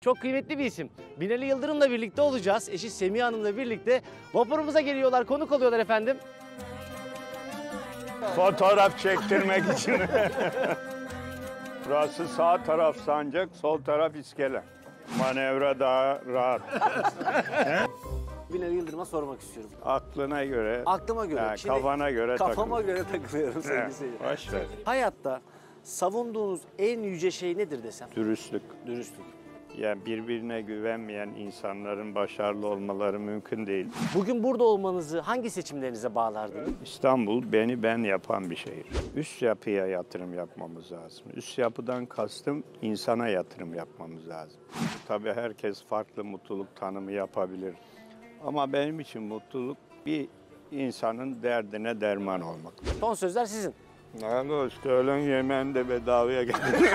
Çok kıymetli bir isim. Binali Yıldırım'la birlikte olacağız. Eşi Semiha Hanım'la birlikte vapurumuza geliyorlar, konuk oluyorlar efendim. Fotoğraf çektirmek için. Burası sağ taraf sancak, sol taraf iskele. Manevra daha rahat. Binali Yıldırım'a sormak istiyorum. Aklına göre, Aklıma göre. ha, Şimdi kafana göre kafama takıl. göre takılıyorum sevgili seyirciler. Boş ver. Hayatta savunduğunuz en yüce şey nedir desem? Dürüstlük. Dürüstlük. Yani birbirine güvenmeyen insanların başarılı olmaları mümkün değil. Bugün burada olmanızı hangi seçimlerinize bağlardınız? İstanbul beni ben yapan bir şehir. Üst yapıya yatırım yapmamız lazım. Üst yapıdan kastım insana yatırım yapmamız lazım. Tabii herkes farklı mutluluk tanımı yapabilir. Ama benim için mutluluk bir insanın derdine derman olmak. Son sözler sizin. Ne işte öğlen yemeğinde bedavaya geldi.